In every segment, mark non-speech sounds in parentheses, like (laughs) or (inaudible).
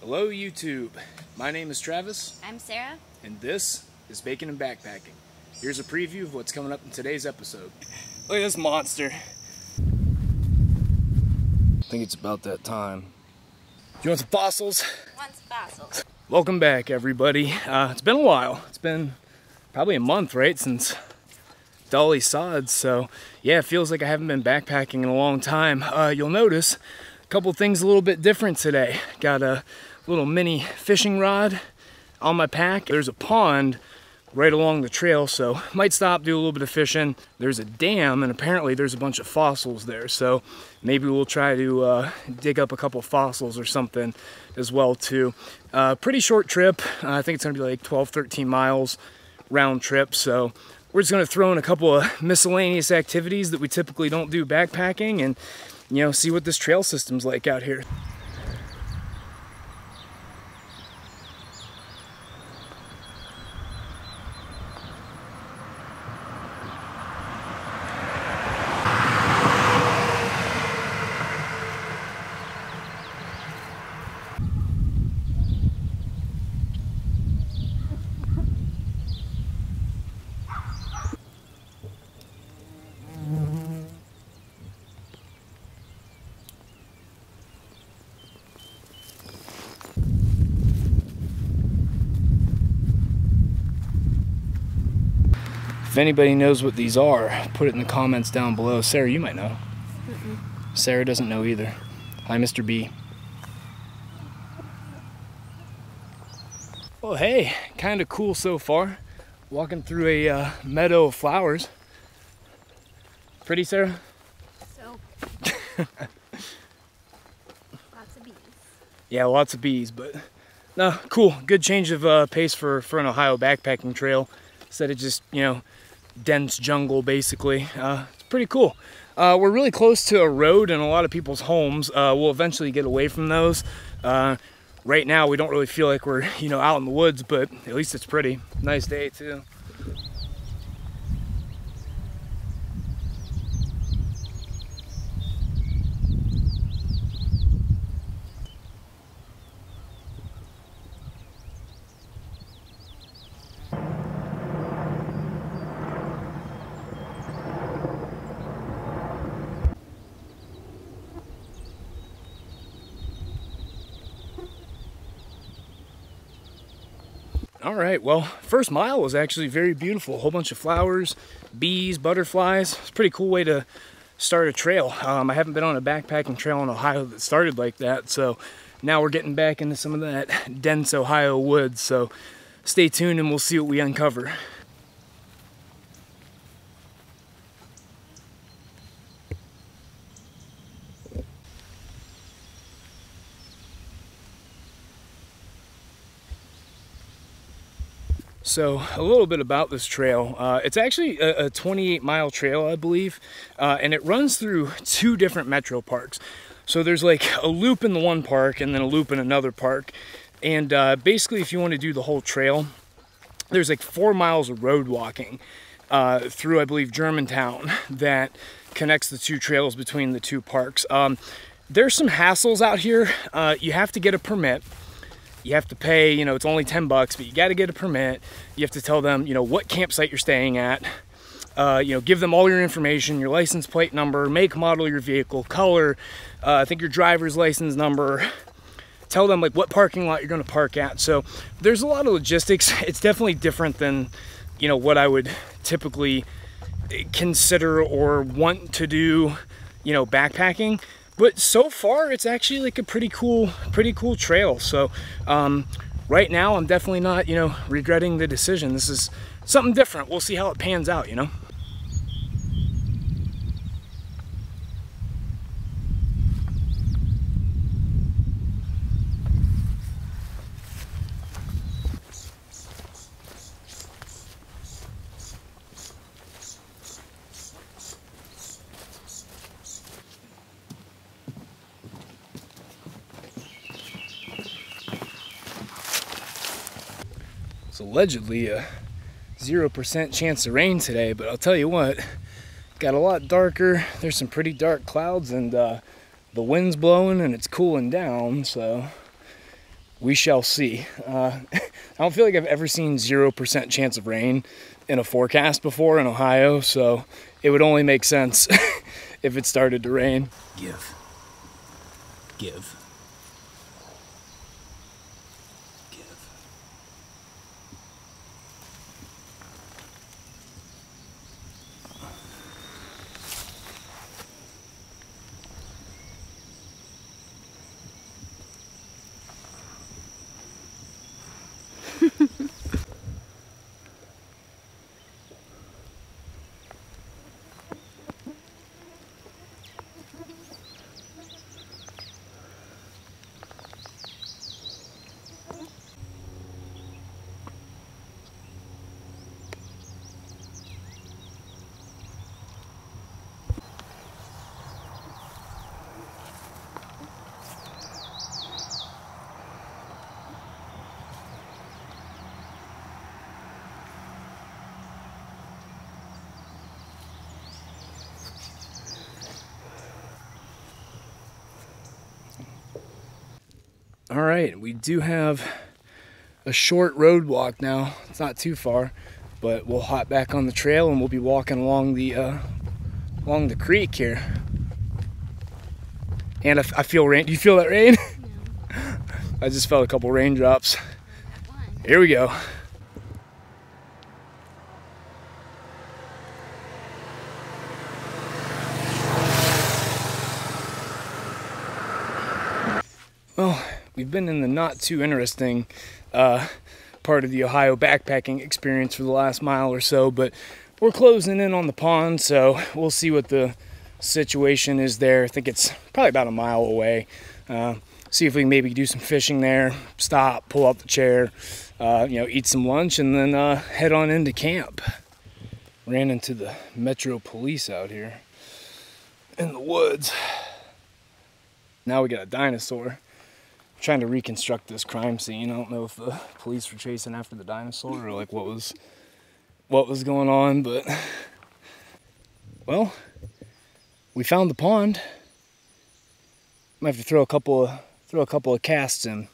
Hello YouTube, my name is Travis I'm Sara. and this is Bacon and Backpacking. Here's a preview of what's coming up in today's episode. Look at this monster. I think it's about that time. You want some fossils? Once fossils. Welcome back everybody. Uh, it's been a while. It's been probably a month, right, since Dolly Sods. So yeah, it feels like I haven't been backpacking in a long time. Uh, you'll notice a couple things a little bit different today. Got a little mini fishing rod on my pack. There's a pond right along the trail, so might stop, do a little bit of fishing. There's a dam, and apparently there's a bunch of fossils there, so maybe we'll try to uh, dig up a couple fossils or something as well too. Uh, pretty short trip. Uh, I think it's gonna be like 12, 13 miles round trip, so we're just gonna throw in a couple of miscellaneous activities that we typically don't do backpacking and you know, see what this trail system's like out here. If anybody knows what these are, put it in the comments down below. Sara, you might know. Sara doesn't know either. Hi, Mr. B. Well, hey, kind of cool so far. Walking through a uh, meadow of flowers. Pretty, Sara? So. (laughs) Lots of bees. Yeah, lots of bees, but no, cool. Good change of uh, pace for, for an Ohio backpacking trail. Instead of just, you know, dense jungle, basically. Uh, it's pretty cool. Uh, we're really close to a road and a lot of people's homes. Uh, we'll eventually get away from those. Uh, right now, we don't really feel like we're, you know, out in the woods, but at least it's pretty. Nice day, too. All right, well, first mile was actually very beautiful. A whole bunch of flowers, bees, butterflies. It's a pretty cool way to start a trail. Um, I haven't been on a backpacking trail in Ohio that started like that, so now we're getting back into some of that dense Ohio woods. So stay tuned and we'll see what we uncover. So a little bit about this trail. Uh, it's actually a, a 28 mile trail, I believe, uh, and it runs through two different metro parks. So there's like a loop in the one park and then a loop in another park. And uh, basically, if you want to do the whole trail, there's like four miles of road walking uh, through, I believe, Germantown that connects the two trails between the two parks. Um, there's some hassles out here. Uh, you have to get a permit you have to pay, you know, it's only 10 bucks, but you got to get a permit. You have to tell them, you know, what campsite you're staying at. Uh, you know, give them all your information, your license plate number, make, model your vehicle, color, uh, I think your driver's license number. Tell them like what parking lot you're going to park at. So there's a lot of logistics. (laughs) It's definitely different than, you know, what I would typically consider or want to do, you know, backpacking but so far it's actually like a pretty cool pretty cool trail. So um, right now i'm definitely not you know regretting the decision. This is something different. We'll see how it pans out you know allegedly a 0% chance of rain today, but I'll tell you what, got a lot darker. There's some pretty dark clouds and uh, the wind's blowing and it's cooling down, so we shall see. Uh, (laughs) I don't feel like I've ever seen 0% chance of rain in a forecast before in Ohio, so it would only make sense (laughs) if it started to rain. Give. Give. Give. All right, we do have a short road walk now. It's not too far, but we'll hop back on the trail and we'll be walking along the uh, along the creek here. And I, I feel rain. Do you feel that rain? (laughs) I just felt a couple raindrops. Here we go. Well, we've been in the not too interesting uh, part of the Ohio backpacking experience for the last mile or so, but we're closing in on the pond, so we'll see what the situation is there. I think it's probably about a mile away. Uh, see if we can maybe do some fishing there, stop, pull out the chair, uh, you know, eat some lunch, and then uh, head on into camp. Ran into the Metro Police out here in the woods. Now we got a dinosaur trying to reconstruct this crime scene. I don't know if the (laughs) police were chasing after the dinosaur or like what was what was going on, but well, we found the pond. Might have to throw a couple of throw a couple of casts in.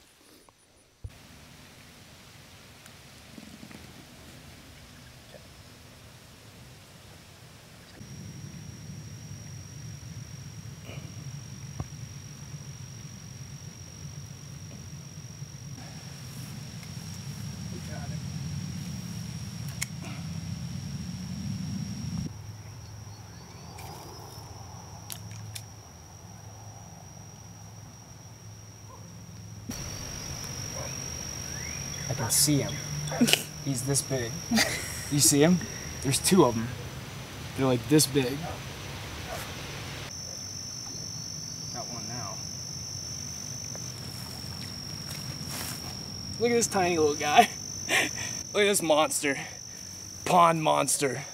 I can see him. He's this big. You see him? There's two of them. They're like this big. Got one now. Look at this tiny little guy. Look at this monster. Pond monster.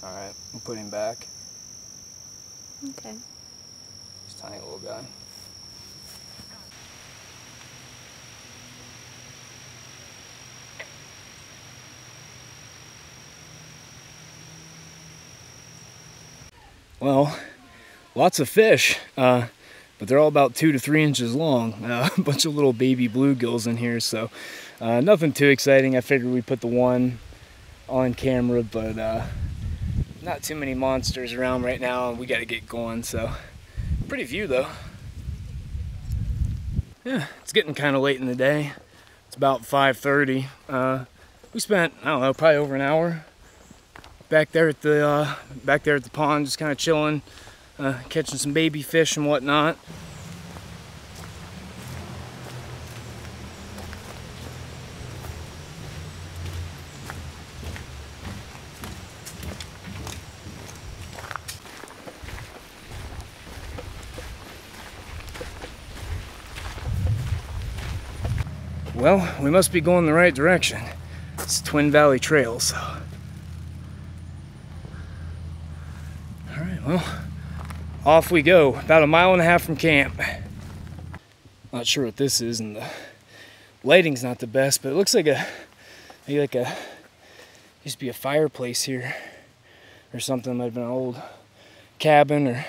Alright, I'm putting him back. Okay. Tiny little guy. Well, lots of fish, uh, but they're all about two to three inches long. (laughs) Uh, a bunch of little baby bluegills in here, so uh, nothing too exciting. I figured we'd put the one on camera, but uh, not too many monsters around right now, and we got to get going. So, pretty view though. Yeah, it's getting kind of late in the day. It's about 5:30. Uh, we spent I don't know, probably over an hour back there at the uh, back there at the pond, just kind of chilling, uh, catching some baby fish and whatnot. Well, we must be going the right direction. It's Twin Valley Trail, so. All right, well, off we go. About a mile and a half from camp. Not sure what this is, and the lighting's not the best, but it looks like a maybe like a used to be a fireplace here or something. Might have been an old cabin or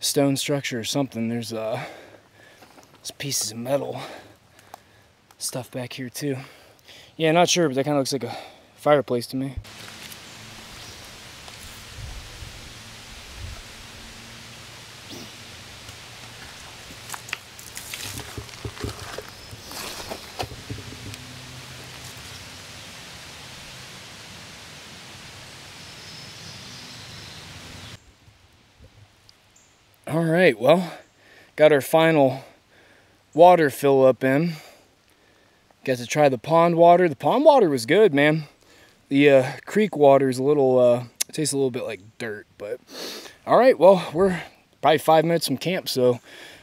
stone structure or something. There's uh, pieces of metal stuff back here too. Yeah, not sure, but that kind of looks like a fireplace to me. All right, well, got our final water fill up in. Got to try the pond water. The pond water was good, man. The uh, creek water is a little, uh, tastes a little bit like dirt, but all right, well, we're probably five minutes from camp, so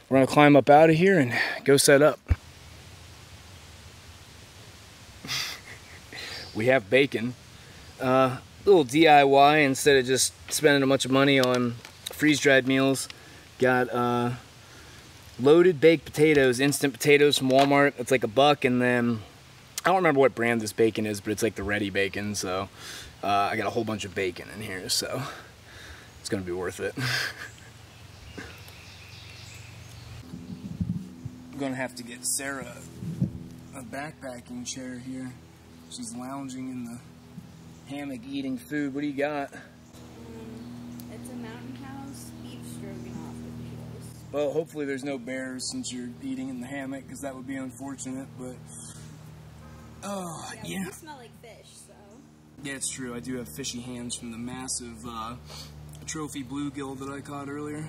we're gonna climb up out of here and go set up. (laughs) we have bacon. Uh, little DIY instead of just spending a bunch of money on freeze-dried meals. Got uh, loaded baked potatoes, instant potatoes from Walmart. It's like a buck, and then I don't remember what brand this bacon is, but it's like the ready bacon. So uh, I got a whole bunch of bacon in here, so it's gonna be worth it. (laughs) I'm gonna have to get Sara a backpacking chair here. She's lounging in the hammock eating food. What do you got? Well, hopefully there's no bears since you're eating in the hammock, because that would be unfortunate. But oh Yeah, yeah, They smell like fish, so. yeah, it's true. I do have fishy hands from the massive uh, trophy bluegill that I caught earlier.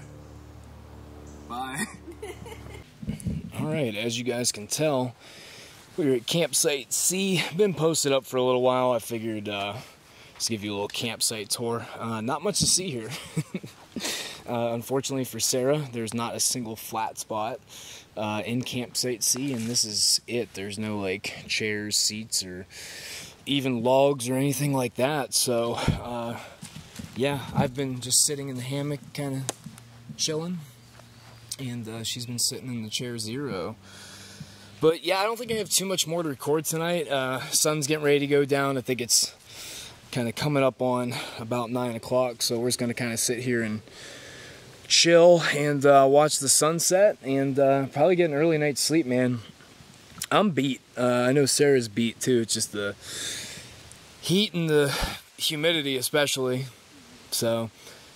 Bye. (laughs) All right, as you guys can tell, we're at campsite C. Been posted up for a little while. I figured uh, just give you a little campsite tour. Uh, not much to see here. (laughs) uh, unfortunately for Sara, there's not a single flat spot uh, in campsite C, and this is it. There's no like chairs, seats, or even logs or anything like that. So, uh, yeah, I've been just sitting in the hammock, kind of chilling and uh, she's been sitting in the chair zero. But yeah, I don't think I have too much more to record tonight. Uh, sun's getting ready to go down. I think it's kind of coming up on about nine o'clock, so we're just gonna kind of sit here and chill and uh, watch the sunset and uh, probably get an early night's sleep, man. I'm beat. Uh, I know Sara's beat too. It's just the heat and the humidity, especially. So,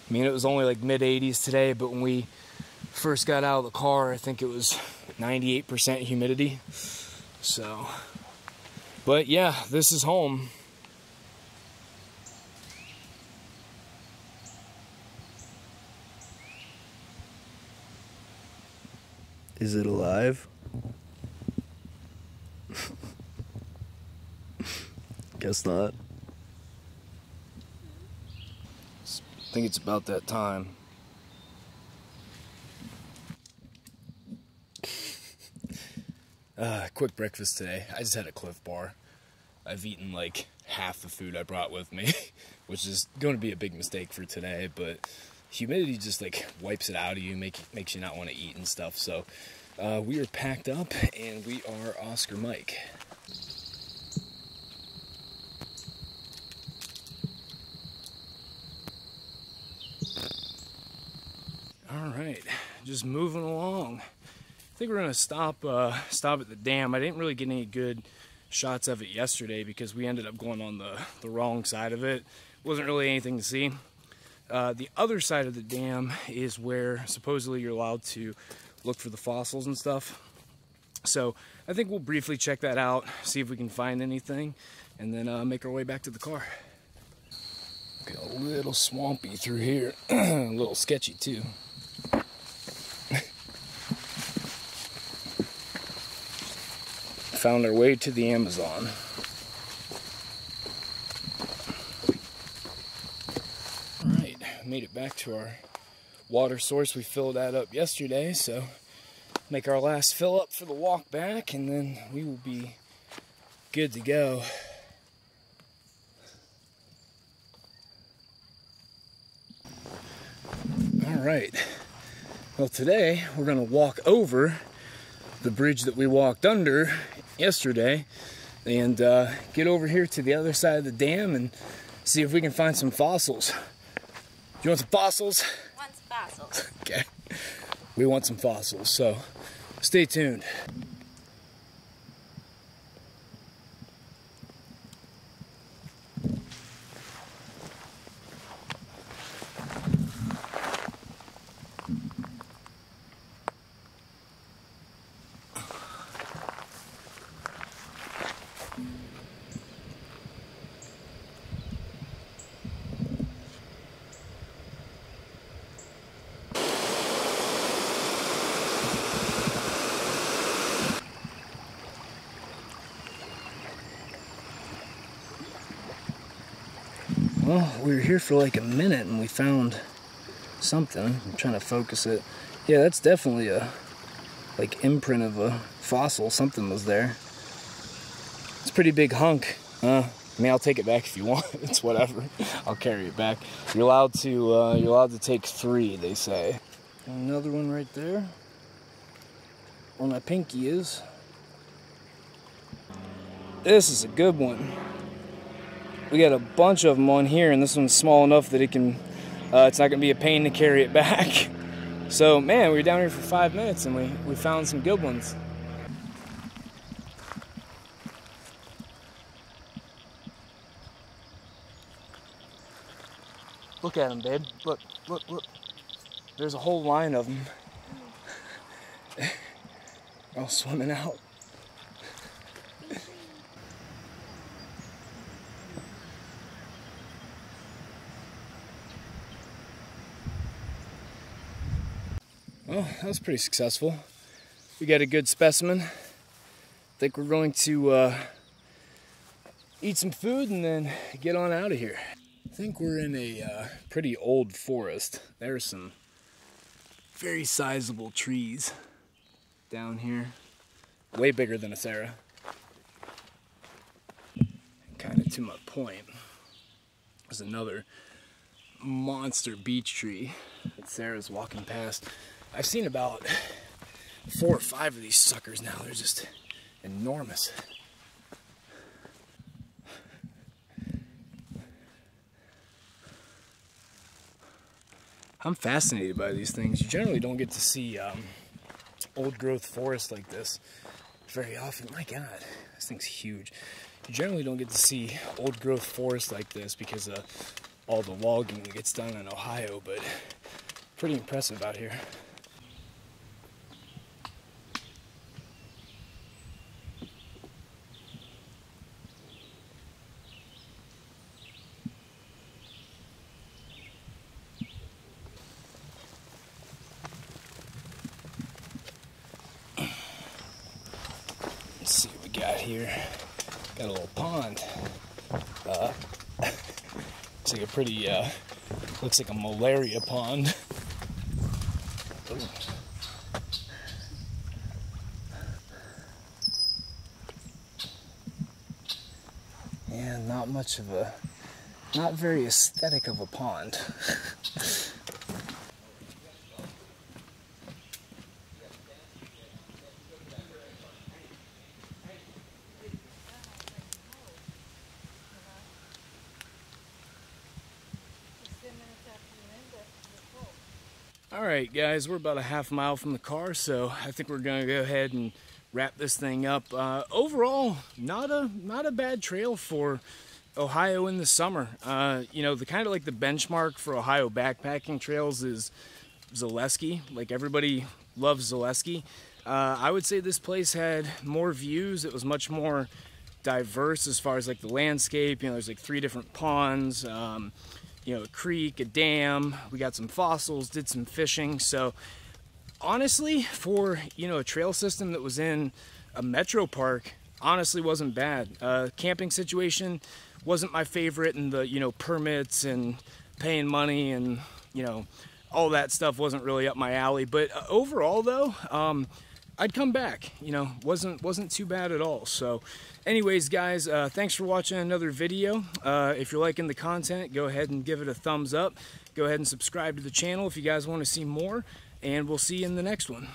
I mean, it was only like mid 80s today, but when we first got out of the car, I think it was 98% humidity. So, but yeah, this is home. Is it alive? Guess not. I think it's about that time. Uh, quick breakfast today. I just had a Clif Bar. I've eaten like half the food I brought with me, (laughs) which is going to be a big mistake for today. But humidity just like wipes it out of you, make makes you not want to eat and stuff. So uh, we are packed up, and we are Oscar Mike. All right, just moving along. I think we're gonna stop uh, stop at the dam. I didn't really get any good shots of it yesterday because we ended up going on the the wrong side of it. wasn't really anything to see. Uh, the other side of the dam is where supposedly you're allowed to look for the fossils and stuff. So I think we'll briefly check that out, see if we can find anything, and then uh, make our way back to the car. Get a little swampy through here, (clears throat) a little sketchy too. (laughs) found our way to the Amazon. Alright, made it back to our water source. We filled that up yesterday, so make our last fill up for the walk back, and then we will be good to go. Alright, well, today we're going to walk over the bridge that we walked under yesterday and uh, get over here to the other side of the dam and see if we can find some fossils. You want some fossils? wants fossils. (laughs) Okay. We want some fossils, so stay tuned. Well, we were here for like a minute and we found something. I'm trying to focus it. Yeah, that's definitely a like imprint of a fossil. Something was there. It's a pretty big hunk. Uh, I mean, I'll take it back if you (laughs) want. it's whatever. I'll carry it back. You're allowed to. Uh, you're allowed to take three. They say. Another one right there. Where my pinky is. This is a good one. We got a bunch of them on here, and this one's small enough that it can. Uh, it's not gonna be a pain to carry it (laughs) back. So, man, we were down here for five minutes, and we we found some good ones. Look at them, babe. Look, look, look. There's a whole line of (laughs) them. All swimming out. Well, that was pretty successful. We got a good specimen. I think we're going to uh, eat some food and then get on out of here. I think we're in a uh, pretty old forest. There's some very sizable trees down here. Way bigger than a Sara. Kind of to my point, there's another monster beech tree that Sara's walking past. I've seen about four or five of these suckers now. They're just enormous. I'm fascinated by these things. You generally don't get to see um, old growth forest like this very often. My God, this thing's huge. You generally don't get to see old growth forest like this because of all the logging that gets done in Ohio, but pretty impressive out here. Let's see what we got here. Got a little pond. Uh, (laughs) looks like a pretty, uh, looks like a malaria pond. Ooh. Yeah, not much of a, not very aesthetic of a pond. (laughs) All right, guys, we're about a half mile from the car, so I think we're gonna go ahead and wrap this thing up. Uh, overall, not a not a bad trail for Ohio in the summer. Uh, you know, the kind of like the benchmark for Ohio backpacking trails is Zaleski. Like everybody loves Zaleski. Uh, I would say this place had more views. It was much more diverse as far as like the landscape. You know, there's like three different ponds. Um, you know, a creek, a dam. We got some fossils, did some fishing. So honestly, for, you know, a trail system that was in a metro park, honestly wasn't bad. Uh, camping situation wasn't my favorite and the, you know, permits and paying money and, you know, all that stuff wasn't really up my alley. But uh, overall though, um, I'd come back. You know, wasn't wasn't too bad at all. So, anyways, guys, uh, thanks for watching another video. Uh, if you're liking the content, go ahead and give it a thumbs up. Go ahead and subscribe to the channel if you guys want to see more, and we'll see you in the next one.